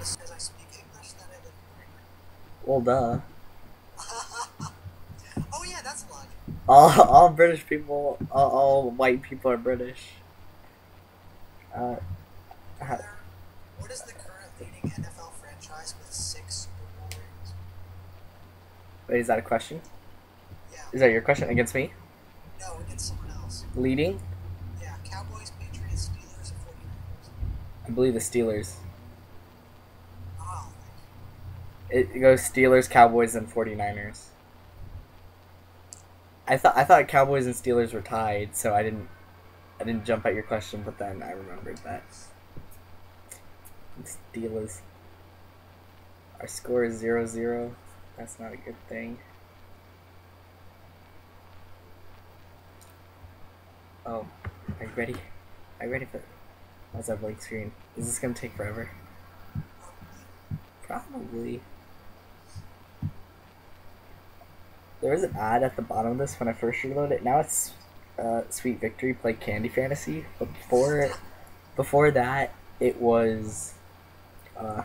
notice as I speak English that I live in Well, duh. Oh yeah, that's a lot. All, all British people, all, all white people are British. Uh, ha- What is the current leading NFL franchise with six Super Bowl rings? wait, is that a question? Yeah. Is that your question against me? No, against someone else. Leading? Yeah, Cowboys, Patriots, Steelers, and 49ers. I believe the Steelers. Oh, It goes Steelers, Cowboys, and 49ers. I thought I thought Cowboys and Steelers were tied, so I didn't I didn't jump at your question, but then I remembered that. Steelers. Our score is 0-0. That's not a good thing. Oh, are you ready? Are you ready for How's that blank screen? Is this gonna take forever? Probably. There was an ad at the bottom of this when I first reloaded it. Now it's uh, Sweet Victory play Candy Fantasy, but before before that it was uh,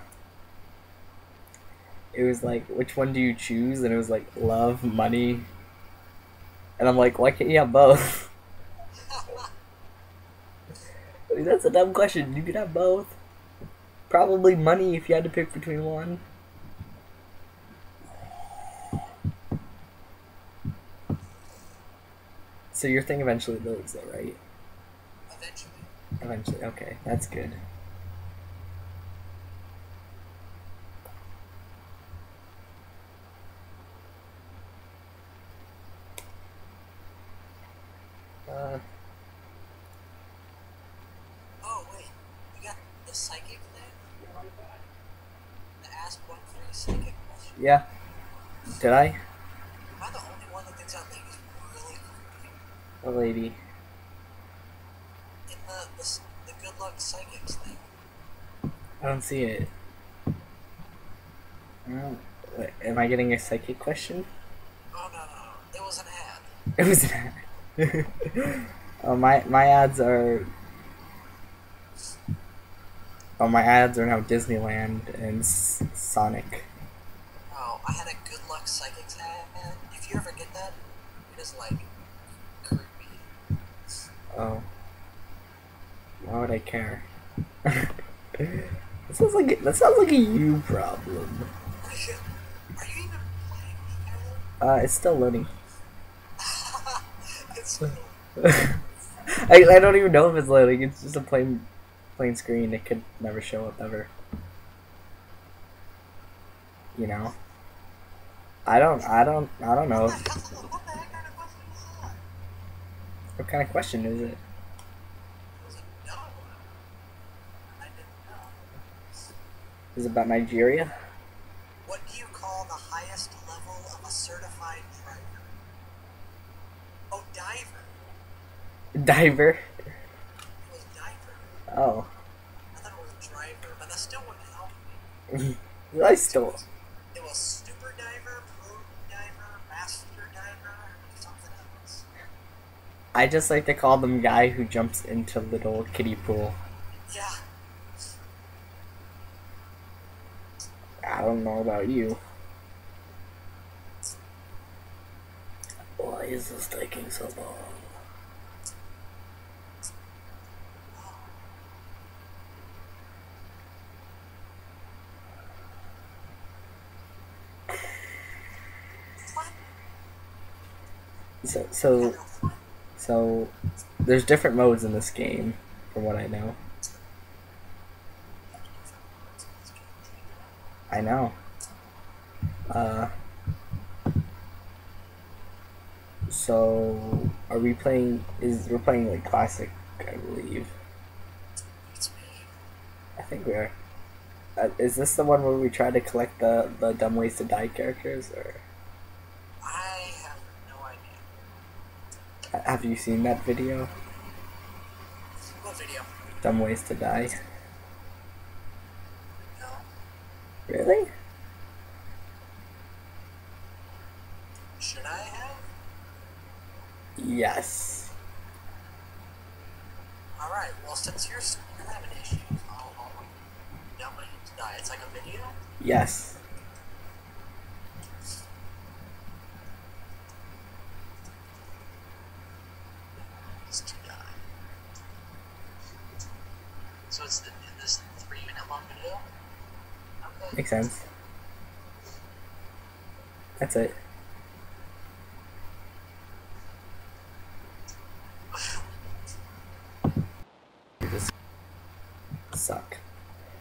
it was like which one do you choose? And it was like love, money, and I'm like, why can't you have both? That's a dumb question. You could have both. Probably money if you had to pick between one. So your thing eventually loads, though, right? eventually. Eventually, okay, that's good. Uh, Oh wait, you got the psychic thing. The ask one free psychic question. yeah. Did I the only one that thinks that lady's really A lady. In the the, the good luck psychics thing. I don't see it. Oh, am I getting a psychic question? Oh no no no, it was an ad. It was an ad. oh, my my ads are. Oh, my ads are now Disneyland and S- Sonic. Oh, I had a good luck psychics ad. If you ever get that, it is like. Oh. Why would I care? that sounds like a, that sounds like a you problem. Are you even playing me, Tyler? Uh, it's still loading. it's I, I don't even know if it's loading. It's just a plain plain screen. It could never show up ever. You know. I don't. I don't. I don't know. What kind of question is it? Is It was a no. I didn't know. Is it about Nigeria? What do you call the highest level of a certified driver? Oh, diver. Diver. It was diver. Oh. I thought it was driver, but that still wouldn't help me. I still. I just like to call them guy who jumps into little kiddie pool. Yeah. I don't know about you. Why is this taking so long? So, so, so, there's different modes in this game, from what I know. I know. Uh, so, are we playing? Is we're playing like classic? I believe. I think we are. Uh, is this the one where we try to collect the the dumb ways to die characters, or I have no idea. ha- have you seen that video? What video? Dumb ways to die. No. Really? Should I have? Yes. Alright, well, since you're, you're having issues, I'll, I'll dumb it to die. it's like a video? Yes. It's to die. So it's the, this three minute long video? Okay. Makes sense. That's it. Suck.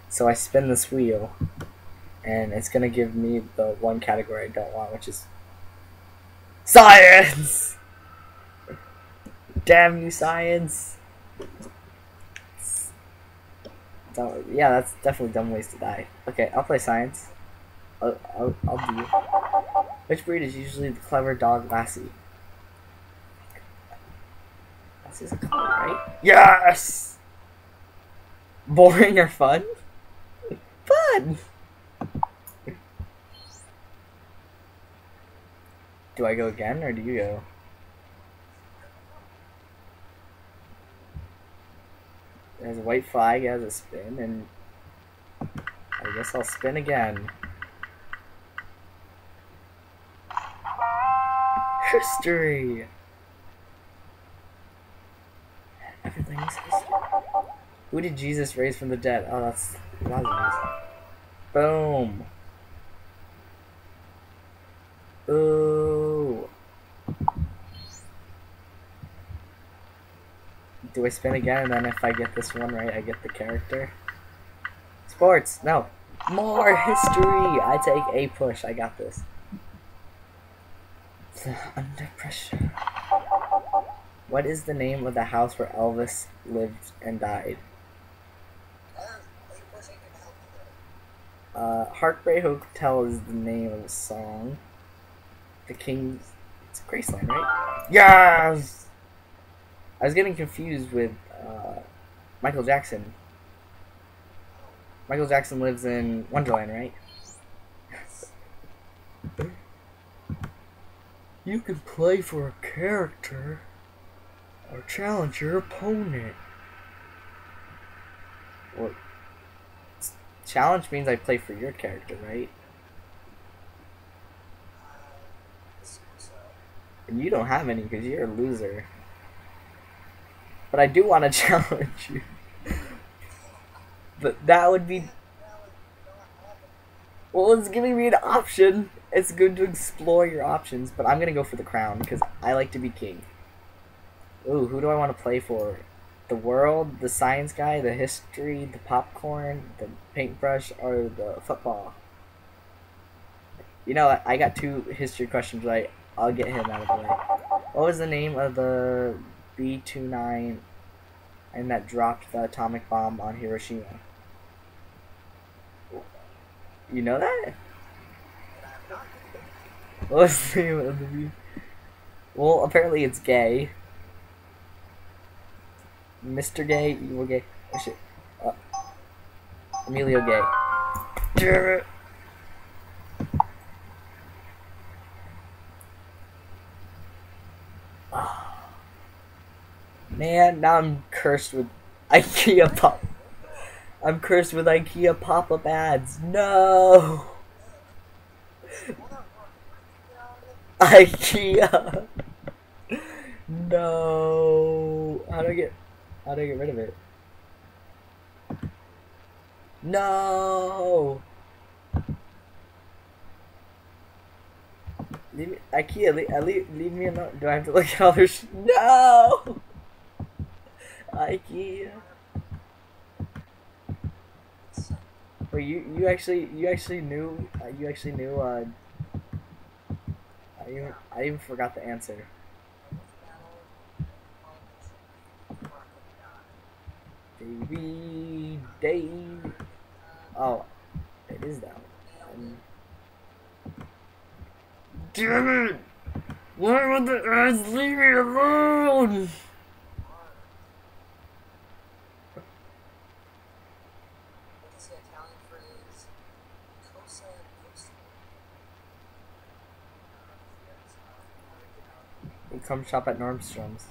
So I spin this wheel, and it's gonna give me the one category I don't want, which is science. Damn you, science! Yeah, that's definitely dumb ways to die. Okay, I'll play science. I'll, I'll, I'll do. Which breed is usually the clever dog Lassie? Lassie's a collie, right? Yes! Boring or fun? Fun! Do I go again or do you go? There's a white flag, it has a spin, and I guess I'll spin again. History! Everything's history. Who did Jesus raise from the dead? Oh, that's Lazarus. Boom! Ooh! Do I spin again, and then if I get this one right, I get the character? Sports! No! More history! I take a push, I got this. Under pressure. What is the name of the house where Elvis lived and died? Uh, Heartbreak Hotel is the name of the song. The King's. It's Graceland, right? Yes! I was getting confused with uh, Michael Jackson. Michael Jackson lives in Wonderland, right? You can play for a character or challenge your opponent. Well, challenge means I play for your character, right? And you don't have any because you're a loser. But I do want to challenge you. but that would be. Well, it's giving me an option. It's good to explore your options, but I'm gonna go for the crown because I like to be king. Ooh, who do I want to play for? The world, the science guy, the history, the popcorn, the paintbrush, or the football? You know. I got two history questions right. I'll get him out of the way. What was the name of the B 29 and that dropped the atomic bomb on Hiroshima? You know that? What was the name of the B? Well, apparently it's gay. Mr. Gay, Evil Gay. Oh shit. Uh, Emilio Gay. Man, now I'm cursed with IKEA pop. I'm cursed with IKEA pop-up ads. No. IKEA. No. How do I get? How do I get rid of it? No. Leave me, IKEA. Leave, leave, leave me alone. Do I have to look at all their? No. IKEA. Wait, you you actually you actually knew uh, you actually knew uh. I even I even forgot the answer. Baby Dave. Oh, it is that one. Damn it! Why would the ads leave me alone? What is the Italian phrase? Cosa nostra. We come shop at Nordstrom's.